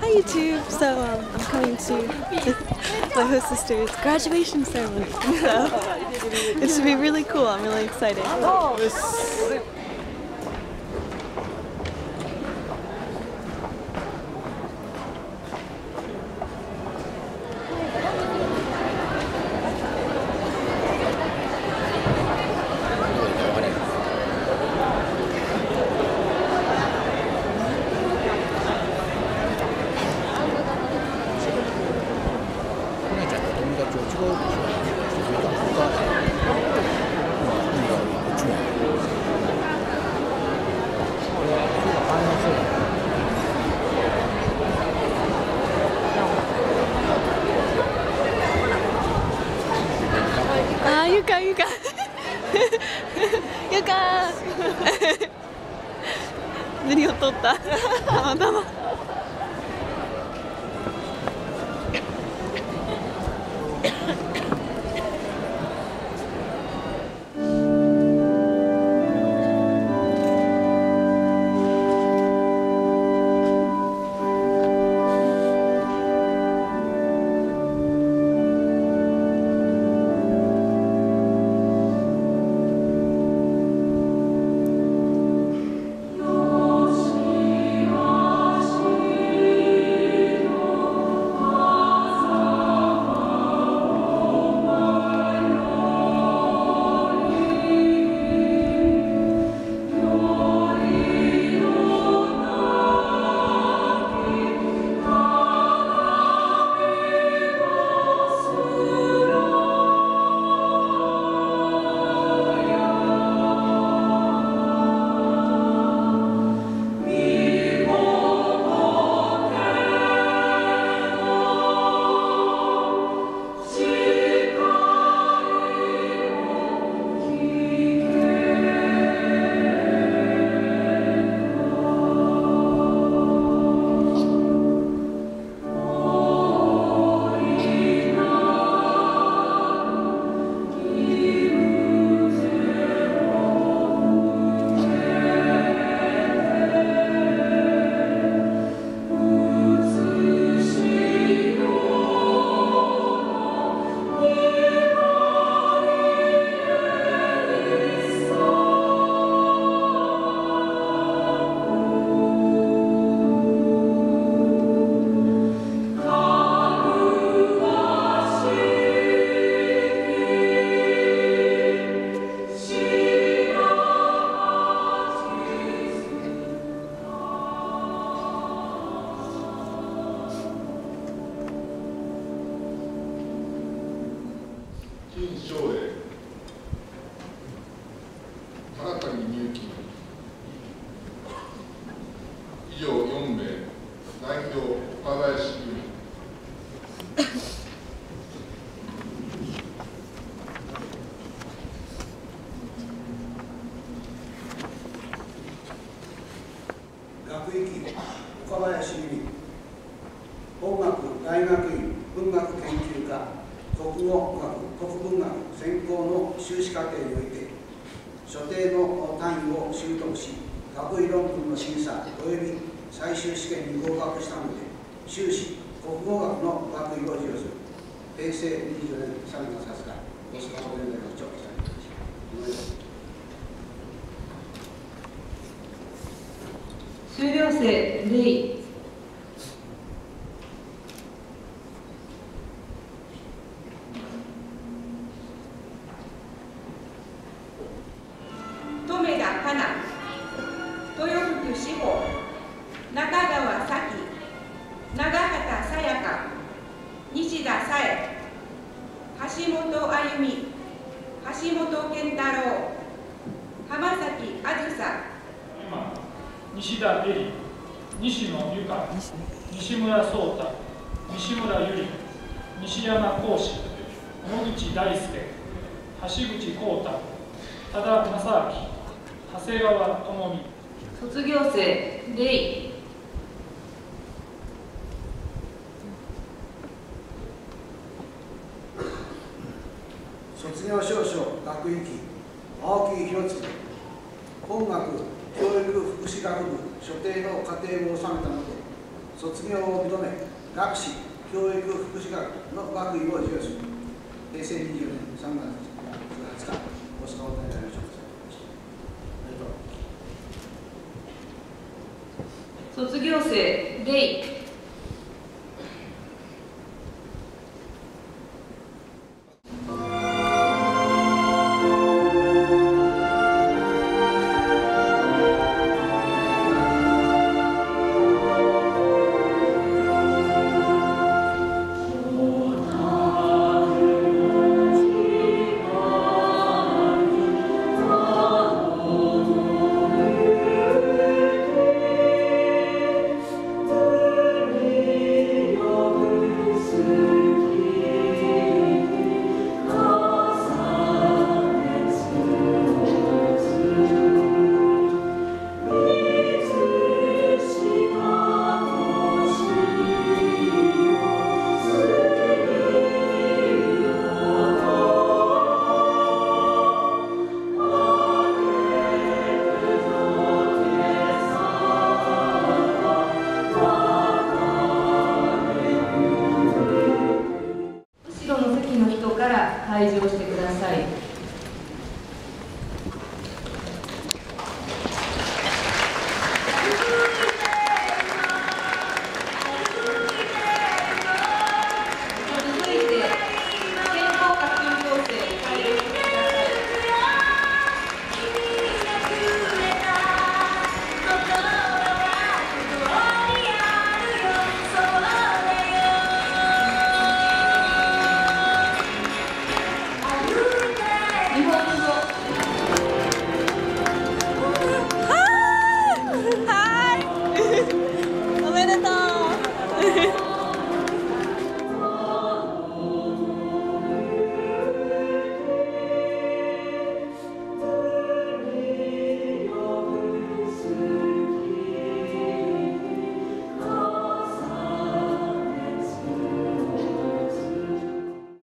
Hi YouTube! So um, I'm coming to my host sister's graduation ceremony. So it should be really cool. I'm really excited. Oh. 何を取った。たまたま。金正英新たに入金以上4名代表岡林由美学域岡林由美。本学大学院文学研究科。国語学国文学専攻の修士課程において所定の単位を習得し学位論文の審査及び最終試験に合格したので修士国語学の学位を授与する。平成24年3月20日大阪総連大学長記載いたします。修了生レイ本あゆみ橋本健太郎浜崎あずさ。今西田恵里西野由香西村壮太西村ゆり西山講師野口大輔橋口浩太多田正明長谷川智美。卒業生レイ卒業証書学域青木博次本学教育福祉学部所定の課程を収めたので卒業を認め学士教育福祉学の学位を授与する平成24年3月20日大阪大会で紹介されましたありがとう卒業生レイ。